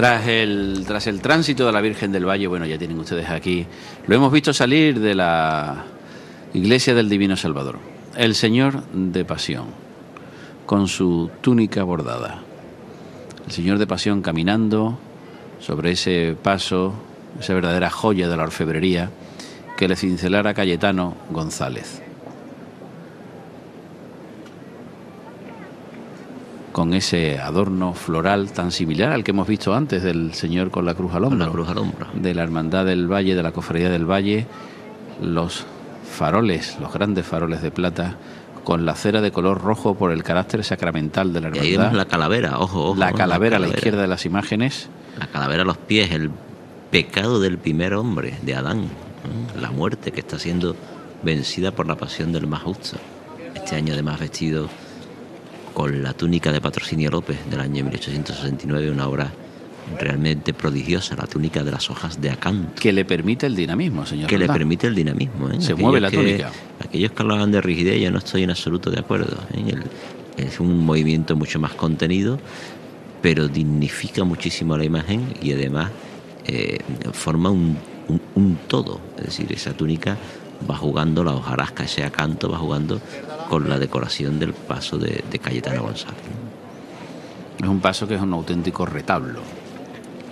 Tras el, tras el tránsito de la Virgen del Valle, bueno, ya tienen ustedes aquí, lo hemos visto salir de la iglesia del Divino Salvador. El Señor de Pasión, con su túnica bordada. El Señor de Pasión caminando sobre ese paso, esa verdadera joya de la orfebrería que le cincelara Cayetano González. Con ese adorno floral tan similar al que hemos visto antes del Señor con la cruz al hombro, la cruz al hombro. de la Hermandad del Valle, de la Cofradía del Valle, los faroles, los grandes faroles de plata, con la cera de color rojo por el carácter sacramental de la Y hermandad. ahí vemos la calavera, ojo, ojo. la calavera a la calavera. izquierda de las imágenes. La calavera a los pies, el pecado del primer hombre, de Adán, ¿eh? la muerte que está siendo vencida por la pasión del más justo. Este año además vestido con la túnica de Patrocinio López del año 1869, una obra realmente prodigiosa, la túnica de las hojas de acanto, que le permite el dinamismo, señor. que le permite el dinamismo. ¿eh? Se Aquellos mueve la que- túnica. Aquellos que hablaban de rigidez, yo no estoy en absoluto de acuerdo. ¿eh? El- es un movimiento mucho más contenido, pero dignifica muchísimo la imagen y además eh, forma un, un- un todo. Es decir, esa túnica va jugando, la hojarasca, ese acanto va jugando con la decoración del paso de, de Cayetano González. Es un paso que es un auténtico retablo.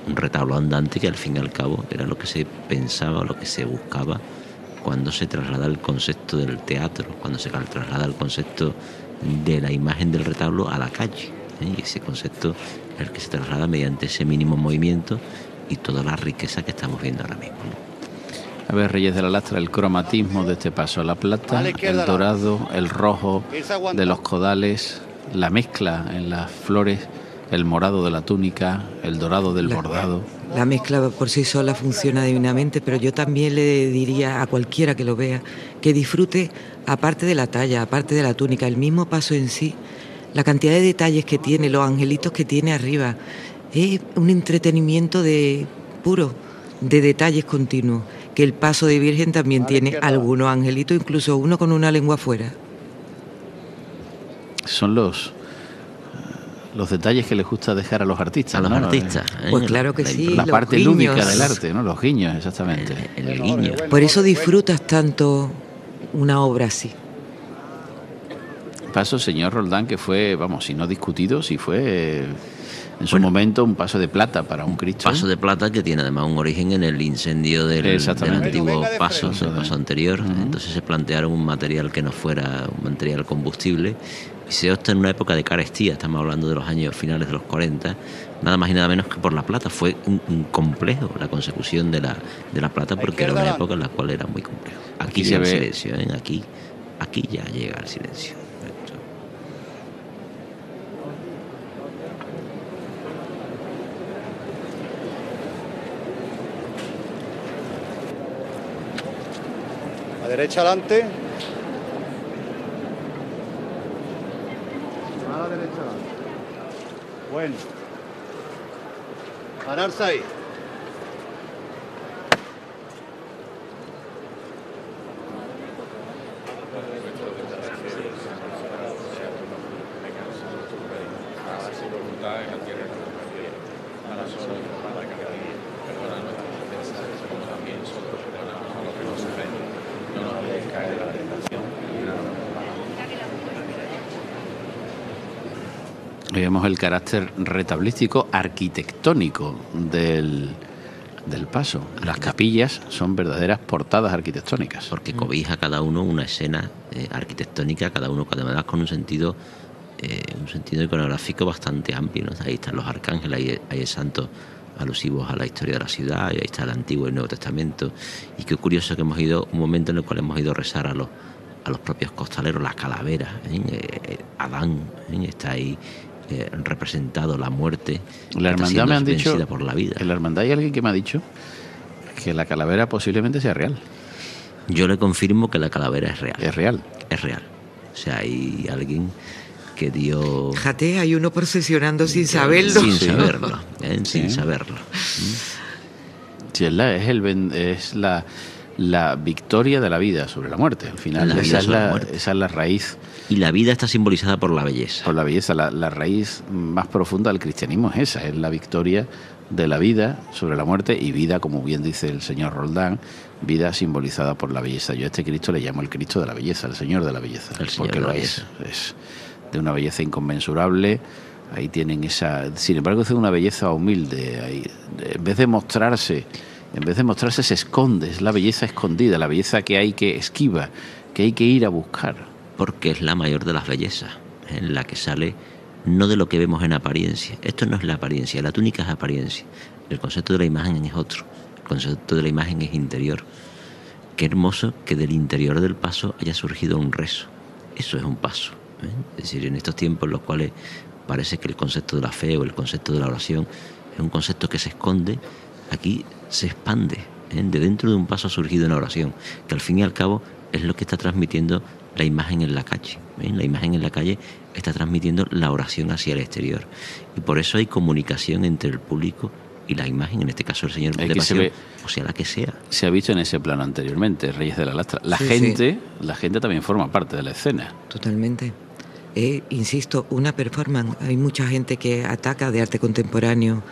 un retablo andante que al fin y al cabo era lo que se pensaba, lo que se buscaba cuando se traslada el concepto del teatro, cuando se traslada el concepto de la imagen del retablo a la calle. ¿eh? Y ese concepto es el que se traslada mediante ese mínimo movimiento y toda la riqueza que estamos viendo ahora mismo. A ver, Reyes de la Lastra, el cromatismo de este paso, la plata, el dorado, el rojo de los codales, la mezcla en las flores, el morado de la túnica, el dorado del La- bordado. La mezcla por sí sola funciona divinamente, pero yo también le diría a cualquiera que lo vea que disfrute, aparte de la talla, aparte de la túnica, el mismo paso en sí, la cantidad de detalles que tiene, los angelitos que tiene arriba. Es un entretenimiento de puro, de detalles continuos, que el paso de Virgen también tiene algunos angelitos, incluso uno con una lengua afuera. Son los los detalles que les gusta dejar a los artistas. A los ¿no? artistas. ¿eh? Pues claro que La- sí. La los parte guiños. lúdica del arte, ¿no? Los guiños, exactamente. El, el guiño. Por eso disfrutas tanto una obra así. Paso, señor Roldán, que fue, vamos, si no discutido, si fue eh, en su Bueno. momento un paso de plata para un Cristo. Paso de plata que tiene además un origen en el incendio del, del antiguo de paso, frente. el paso anterior. Entonces se plantearon un material que no fuera un material combustible. Y se opta en una época de carestía, estamos hablando de los años finales de los 40, nada más y nada menos que por la plata. Fue un, un complejo la consecución de la, de la plata porque era una época en la cual era muy complejo. Aquí, Aquí se llega el ve- silencio, ¿eh? aquí, aquí ya llega el silencio. Derecha adelante. A la derecha adelante. Bueno. Pararse ahí. Vemos el carácter retablístico arquitectónico del, del paso. Las capillas son verdaderas portadas arquitectónicas. porque cobija cada uno una escena eh, arquitectónica, cada uno además con un sentido eh, un sentido iconográfico bastante amplio. ¿no? Ahí están los arcángeles, ahí hay santos alusivos a la historia de la ciudad, y ahí está el Antiguo y el Nuevo Testamento. Y qué curioso que hemos ido, un momento en el cual hemos ido a rezar a los, a los propios costaleros, las calaveras. ¿eh? Eh, Adán ¿eh? está ahí eh, representado, la muerte. La hermandad me han dicho. por la vida. En la hermandad hay alguien que me ha dicho que la calavera posiblemente sea real. Yo le confirmo que la calavera es real. Es real. es real. O sea, hay alguien que dio Fíjate, hay uno procesionando sin saberlo. sin saberlo, ¿eh? sin saberlo. Sí, es la, es el, es la, la victoria de la vida sobre la muerte. Al final, La esa, es la la, muerte. esa es la raíz Y la vida está simbolizada por la belleza. Por la belleza, la, la raíz más profunda del cristianismo es esa, es la victoria de la vida sobre la muerte y vida, como bien dice el señor Roldán, vida simbolizada por la belleza. Yo a este Cristo le llamo el Cristo de la belleza, el Señor de la belleza, El Señor porque de la lo es, es de una belleza inconmensurable. Ahí tienen esa, sin embargo, es una belleza humilde. Ahí, en vez de mostrarse, en vez de mostrarse se esconde, es la belleza escondida, la belleza que hay que esquiva, que hay que ir a buscar. porque es la mayor de las bellezas, en la que sale no de lo que vemos en apariencia. Esto no es la apariencia, la túnica es apariencia. El concepto de la imagen es otro. El concepto de la imagen es interior. Qué hermoso que del interior del paso haya surgido un rezo. Eso es un paso. ¿Eh? Es decir, en estos tiempos en los cuales parece que el concepto de la fe o el concepto de la oración es un concepto que se esconde, aquí se expande. ¿eh? De dentro de un paso ha surgido una oración, que al fin y al cabo es lo que está transmitiendo la imagen en la calle. ¿eh? La imagen en la calle está transmitiendo la oración hacia el exterior. Y por eso hay comunicación entre el público y la imagen, en este caso el Señor Es de se Pasión, ve- o sea, la que sea. Se ha visto en ese plano anteriormente, Reyes de la Lastra. La Sí, gente, la gente también forma parte de la escena. Totalmente. Eh, insisto, una performance. Hay mucha gente que ataca de arte contemporáneo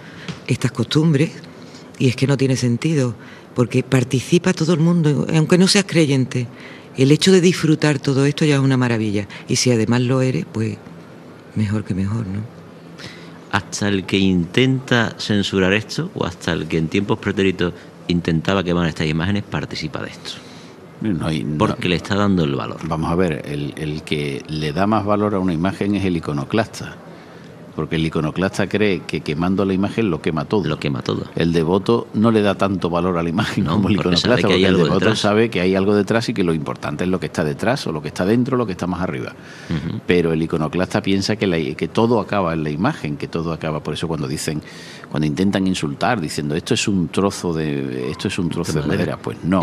estas costumbres y es que no tiene sentido, porque participa todo el mundo, aunque no seas creyente. El hecho de disfrutar todo esto ya es una maravilla. Y si además lo eres, pues mejor que mejor, ¿no? Hasta el que intenta censurar esto, o hasta el que en tiempos pretéritos intentaba quemar estas imágenes, participa de esto. No hay- no- Porque le está dando el valor. Vamos a ver, el, el que le da más valor a una imagen es el iconoclasta. Porque el iconoclasta cree que quemando la imagen lo quema todo. Lo quema todo. El devoto no le da tanto valor a la imagen No, como el porque iconoclasta, porque el devoto detrás. sabe que hay algo detrás y que lo importante es lo que está detrás, o lo que está dentro, o lo que está más arriba. Pero el iconoclasta piensa que, la- que todo acaba en la imagen, que todo acaba. Por eso cuando dicen, cuando intentan insultar, diciendo esto es un trozo de, esto es un trozo de madera, pues no.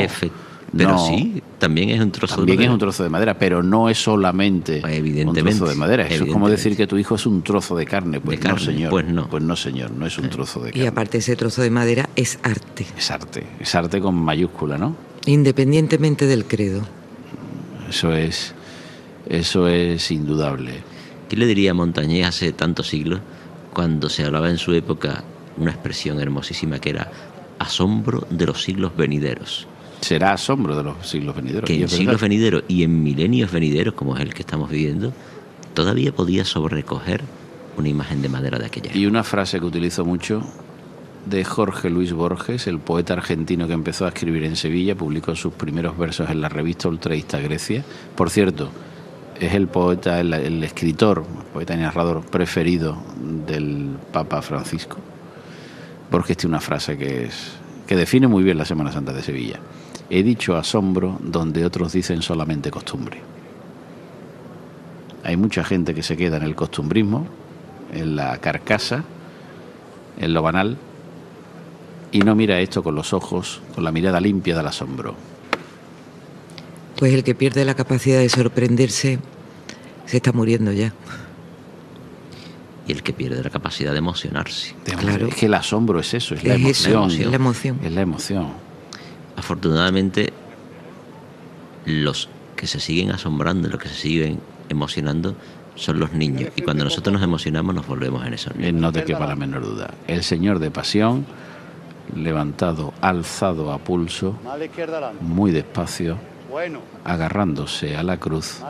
Pero No. sí, también es un trozo También de es madera. un trozo de madera, pero no es solamente Evidentemente, un trozo de madera. Eso es como decir que tu hijo es un trozo de carne. Pues De carne, no, señor. pues no. Pues no, señor, no es un trozo de Y carne. aparte ese trozo de madera es arte, Es arte, es arte con mayúscula, ¿no? independientemente del credo. Eso es, eso es indudable. ¿Qué le diría a Montañés hace tantos siglos cuando se hablaba en su época una expresión hermosísima que era asombro de los siglos venideros? Será asombro de los siglos venideros. Que en siglos venideros y en milenios venideros, como es el que estamos viviendo, todavía podía sobrecoger una imagen de madera de aquella Y una frase que utilizo mucho de Jorge Luis Borges, el poeta argentino que empezó a escribir en Sevilla, publicó sus primeros versos en la revista ultraísta Grecia. Por cierto, es el poeta, el, el escritor, poeta y narrador preferido del Papa Francisco. Borges tiene una frase que es que define muy bien la Semana Santa de Sevilla. He dicho asombro donde otros dicen solamente costumbre. Hay mucha gente que se queda en el costumbrismo, en la carcasa, en lo banal, y no mira esto con los ojos, con la mirada limpia del asombro. Pues el que pierde la capacidad de sorprenderse se está muriendo ya. y el que pierde la capacidad de emocionarse. De- Claro. Es que el asombro es eso, es la Es eso, emoción. es la emoción. Es la emoción. Afortunadamente, los que se siguen asombrando, los que se siguen emocionando, son los niños. Y cuando nosotros nos emocionamos, nos volvemos en esos Eh. No te quepa la menor duda. El Señor de pasión, levantado, alzado a pulso, muy despacio, agarrándose a la cruz,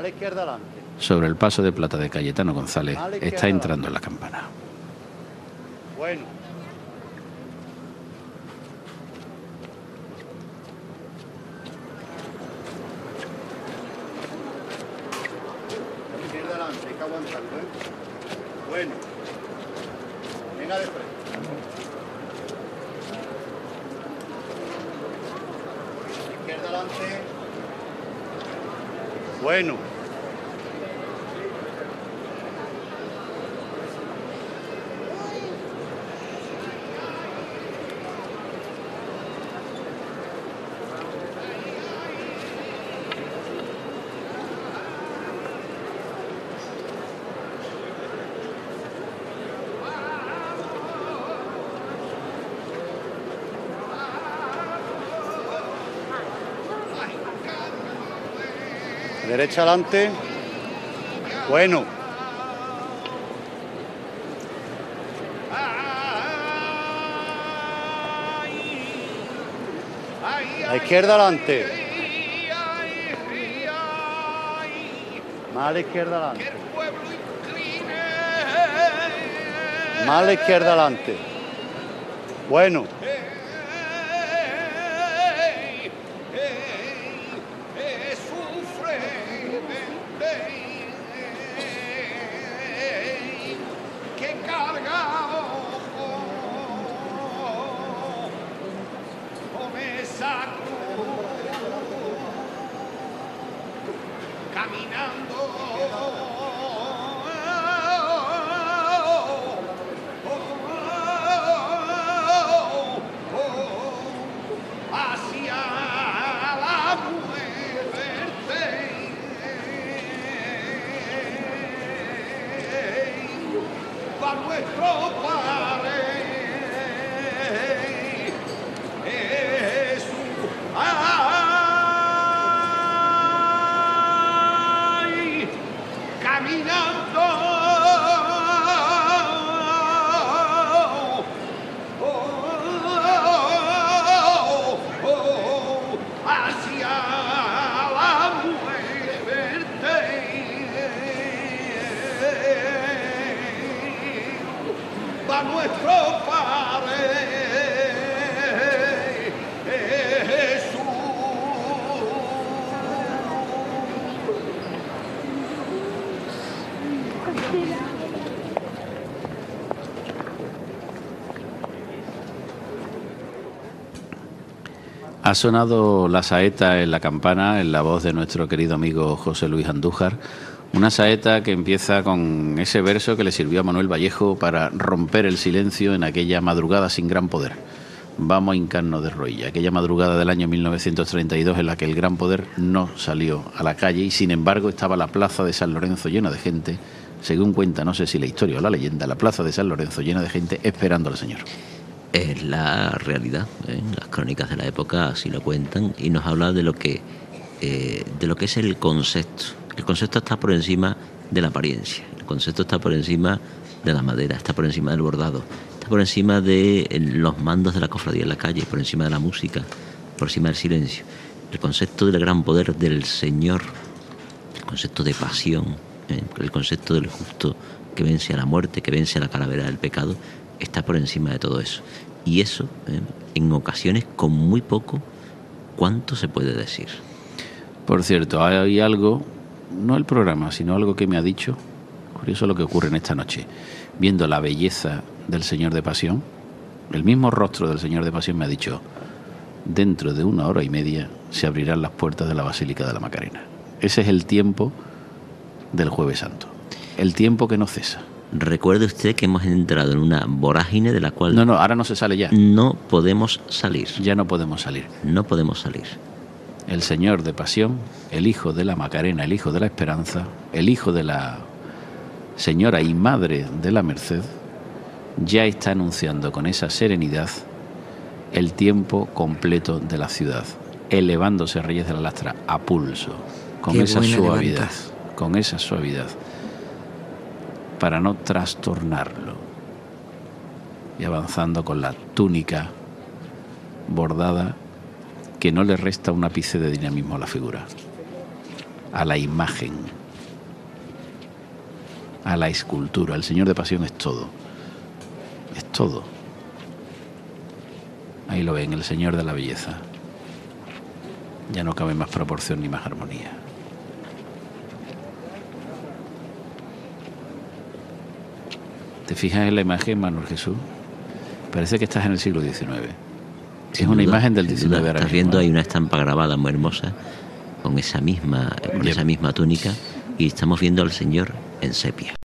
sobre el paso de plata de Cayetano González, está entrando en la campana. Bueno. Izquierda adelante, hay que aguantarlo, ¿eh? Bueno. Venga de frente. Izquierda Bueno. Derecha adelante. Bueno. La izquierda adelante. Más a la izquierda adelante. Más a la izquierda adelante. Bueno. Caminando Ha sonado la saeta en la campana en la voz de nuestro querido amigo José Luis Andújar. Una saeta que empieza con ese verso que le sirvió a Manuel Vallejo para romper el silencio en aquella madrugada sin gran poder. Vamos a hincarnos de rodillas. Aquella madrugada del año 1932 en la que el gran poder no salió a la calle y sin embargo estaba la plaza de San Lorenzo llena de gente. Según cuenta, no sé si la historia o la leyenda, la plaza de San Lorenzo llena de gente esperando al Señor. Es la realidad. ¿eh? Las crónicas de la época así lo cuentan y nos habla de lo que eh, de lo que es el concepto. El concepto está por encima de la apariencia. El concepto está por encima de la madera, está por encima del bordado, está por encima de eh, los mandos de la cofradía en la calle, por encima de la música, por encima del silencio. El concepto del gran poder del Señor, el concepto de pasión, el concepto del justo que vence a la muerte, que vence a la calavera del pecado, está por encima de todo eso. Y eso, ¿eh? en ocasiones, con muy poco, ¿cuánto se puede decir? Por cierto, hay algo, no el programa, sino algo que me ha dicho, curioso lo que ocurre en esta noche, viendo la belleza del Señor de Pasión, el mismo rostro del Señor de Pasión me ha dicho, dentro de una hora y media se abrirán las puertas de la Basílica de la Macarena. Ese es el tiempo del jueves santo, el tiempo que no cesa. Recuerde usted que hemos entrado en una vorágine de la cual No, no, ahora no se sale ya, no podemos salir. ya no podemos salir. No podemos salir. el Señor de Pasión, el Hijo de la Macarena, el Hijo de la Esperanza, el Hijo de la Señora y Madre de la Merced, ya está anunciando con esa serenidad el tiempo completo de la ciudad, elevándose Reyes de la Lastra a pulso, con Qué esa suavidad, levanta. con esa suavidad, para no trastornarlo, y avanzando con la túnica bordada que no le resta un ápice de dinamismo a la figura, a la imagen, a la escultura. El Señor de Pasión es todo, es todo. Ahí lo ven, el Señor de la Belleza. Ya no cabe más proporción ni más armonía. ¿Te fijas en la imagen, Manuel Jesús? Parece que estás en el siglo XIX. Es Sin una duda, imagen del sin 19 duda. ahora Estás viendo ¿eh? hay una estampa grabada muy hermosa con esa misma, con esa misma túnica y estamos viendo al Señor en sepia.